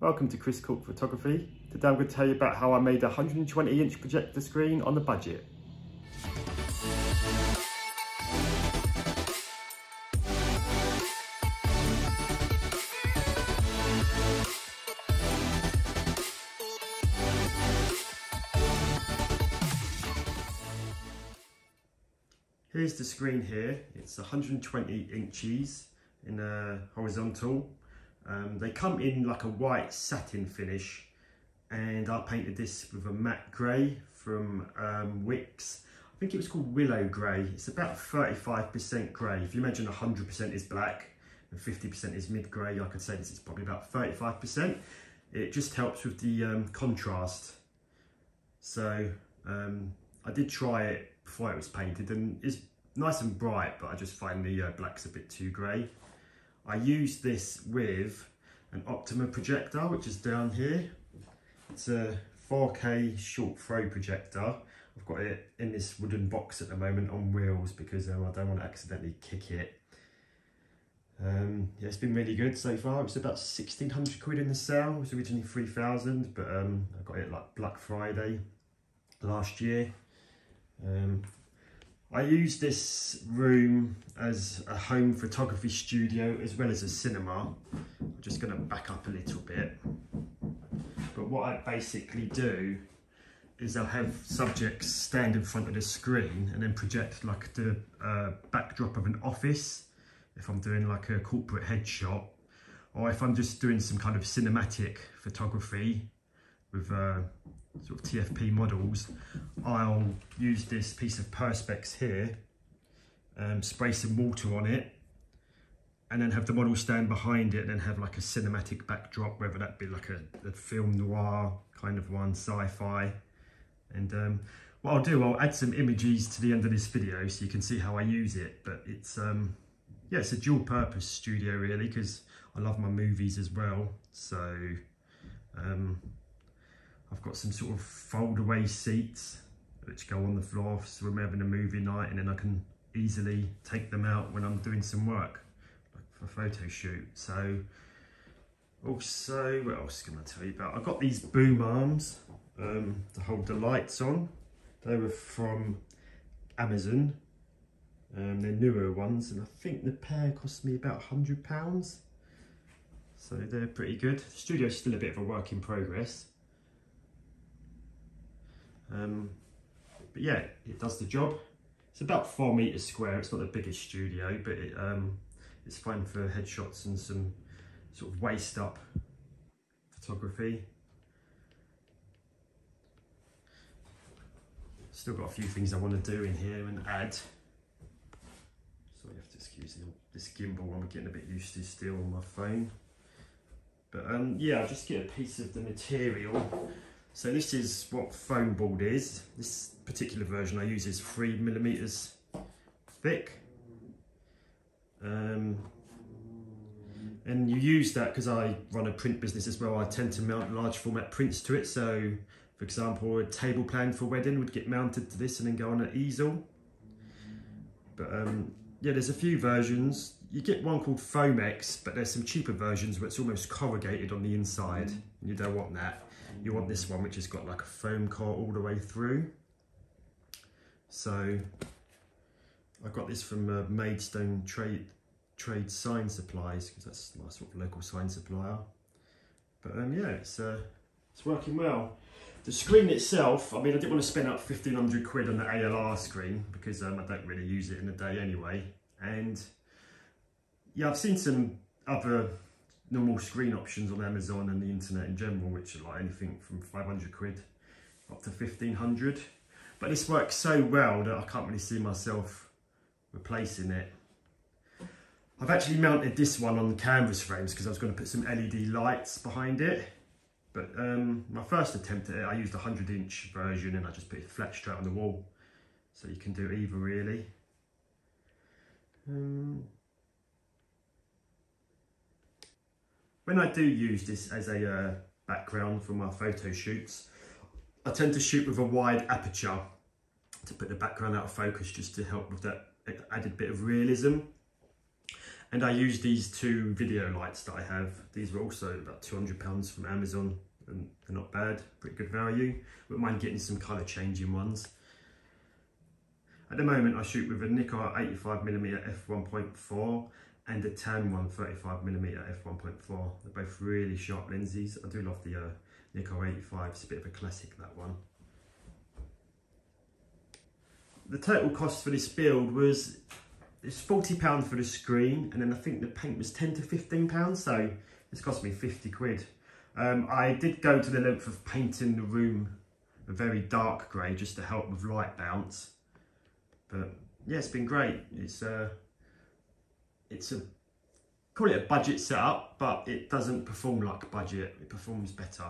Welcome to Chris Cork Photography. Today I'm going to tell you about how I made a 120 inch projector screen on the budget. Here's the screen here. It's 120 inches in a horizontal. Um, they come in like a white satin finish and I painted this with a matte grey from um, Wickes. I think it was called Willow Grey. It's about 35% grey. If you imagine 100% is black and 50% is mid grey, I could say this is probably about 35%. It just helps with the um, contrast. So um, I did try it before it was painted and it's nice and bright, but I just find the uh, black's a bit too grey. I use this with an Optima projector, which is down here. It's a 4K short throw projector. I've got it in this wooden box at the moment on wheels because um, I don't want to accidentally kick it. Um, yeah, it's been really good so far. It's about 1600 quid in the sale. It was originally 3000 but um, I got it like Black Friday last year. Um, I use this room as a home photography studio as well as a cinema. I'm just going to back up a little bit. But what I basically do is I'll have subjects stand in front of the screen and then project like the uh, backdrop of an office if I'm doing like a corporate headshot or if I'm just doing some kind of cinematic photography with uh, sort of TFP models, I'll use this piece of Perspex here, um, spray some water on it, and then have the model stand behind it and then have like a cinematic backdrop, whether that be like a, a film noir kind of one, sci-fi. And um, what I'll do, I'll add some images to the end of this video so you can see how I use it. But it's, um, yeah, it's a dual purpose studio really, because I love my movies as well. So, um, I've got some sort of fold away seats which go on the floor so when we're having a movie night and then I can easily take them out when I'm doing some work like for a photo shoot. So also, what else can I tell you about? I've got these boom arms um, to hold the lights on. They were from Amazon. Um, they're newer ones and I think the pair cost me about £100. So they're pretty good. The studio's still a bit of a work in progress. Um, but yeah, it does the job. It's about four meters square. It's not the biggest studio, but it, um, it's fine for headshots and some sort of waist up photography. Still got a few things I want to do in here and add. So you have to excuse this gimbal. I'm getting a bit used to still on my phone. But um, yeah, I'll just get a piece of the material so this is what foam board is. This particular version I use is three millimeters thick. Um, and you use that because I run a print business as well. I tend to mount large format prints to it. So for example, a table plan for a wedding would get mounted to this and then go on an easel. But um, yeah, there's a few versions. You get one called Foamex, but there's some cheaper versions where it's almost corrugated on the inside. and You don't want that you want this one which has got like a foam core all the way through. So I got this from uh, Maidstone Trade Trade Sign Supplies because that's my sort of local sign supplier. But um, yeah, it's uh, it's working well. The screen itself, I mean, I didn't want to spend up 1500 quid on the ALR screen because um, I don't really use it in a day anyway. And yeah, I've seen some other normal screen options on Amazon and the internet in general, which are like anything from 500 quid up to 1500. But this works so well that I can't really see myself replacing it. I've actually mounted this one on the canvas frames because I was going to put some LED lights behind it. But um, my first attempt at it, I used a 100 inch version and I just put it flat straight on the wall. So you can do either really. Um, When I do use this as a uh, background for my photo shoots, I tend to shoot with a wide aperture to put the background out of focus just to help with that added bit of realism. And I use these two video lights that I have. These were also about £200 from Amazon and they're not bad, pretty good value. Wouldn't mind getting some colour changing ones. At the moment I shoot with a Nikon 85mm f1.4 and a Tamron 35mm f1.4. They're both really sharp lenses. I do love the uh, Nikon 85, it's a bit of a classic that one. The total cost for this build was it's £40 for the screen and then I think the paint was 10 to £15 so it's cost me 50 quid. Um, I did go to the length of painting the room a very dark grey just to help with light bounce. But yeah, it's been great. It's uh, it's a call it a budget setup, but it doesn't perform like budget. It performs better.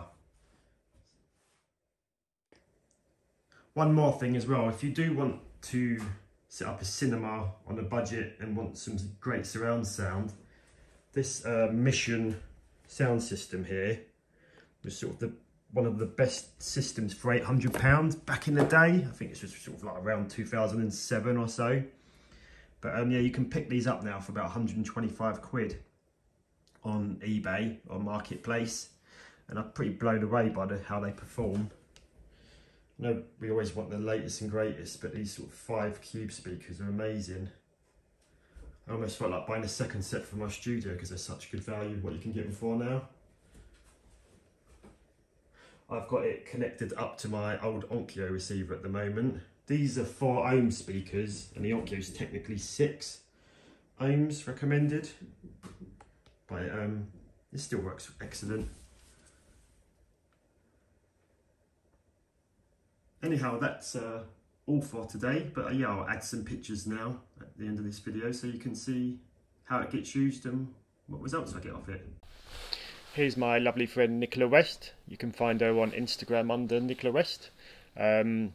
One more thing as well, if you do want to set up a cinema on a budget and want some great surround sound, this uh, Mission sound system here was sort of the one of the best systems for 800 pounds back in the day. I think it's just sort of like around 2007 or so. But um, yeah, you can pick these up now for about 125 quid on eBay or Marketplace. And I'm pretty blown away by the, how they perform. I know we always want the latest and greatest, but these sort of five cube speakers are amazing. I almost felt like buying a second set for my studio because they're such good value, what you can get them for now. I've got it connected up to my old Onkyo receiver at the moment. These are 4 ohm speakers and the is technically 6 ohms recommended. But um, it still works excellent. Anyhow, that's uh, all for today. But uh, yeah, I'll add some pictures now at the end of this video so you can see how it gets used and what results I get off it. Here's my lovely friend Nicola West. You can find her on Instagram under Nicola West. Um,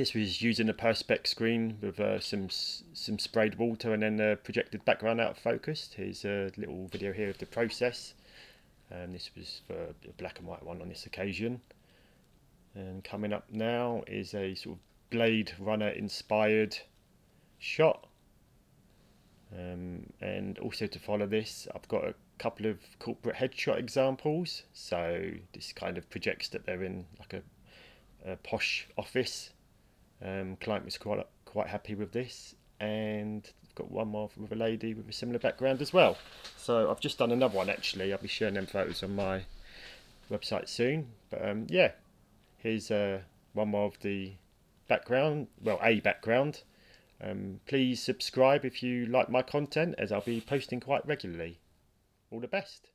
this was using a perspex screen with uh, some some sprayed water and then a projected background out focused. Here's a little video here of the process. And this was for a black and white one on this occasion. And coming up now is a sort of Blade Runner inspired shot. Um, and also to follow this, I've got a couple of corporate headshot examples. So this kind of projects that they're in like a, a posh office. Um, client was quite quite happy with this, and I've got one more with a lady with a similar background as well. So I've just done another one actually. I'll be sharing them photos on my website soon. But um, yeah, here's uh, one more of the background. Well, a background. Um, please subscribe if you like my content, as I'll be posting quite regularly. All the best.